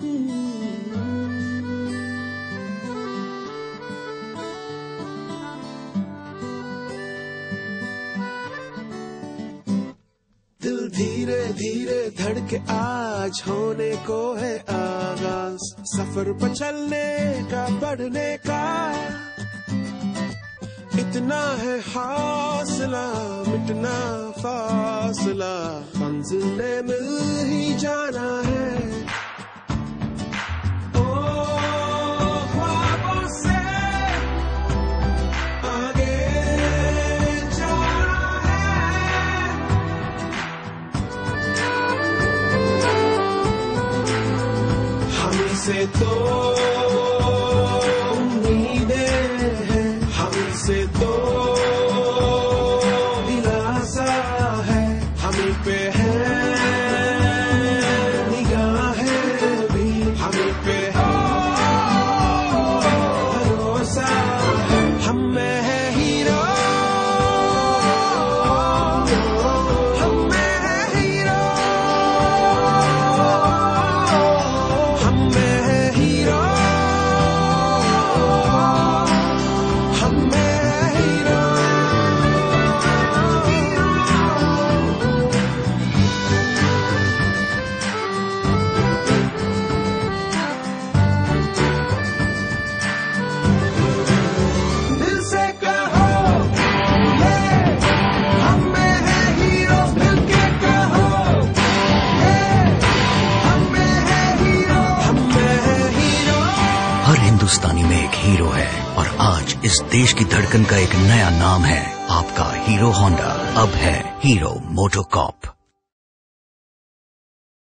दिल धीरे धीरे धड़के आज होने को है आगाज़। सफ़र पर चलने का, बढ़ने का। इतना है हौसला, मिटना फासला। मंजिल में मिल ही जाना है। hice todo. हम में हिंदुस्तानी में एक हीरो है और आज इस देश की धड़कन का एक नया नाम है। आपका हीरो होंडा। अब है हीरो मोटो कॉप।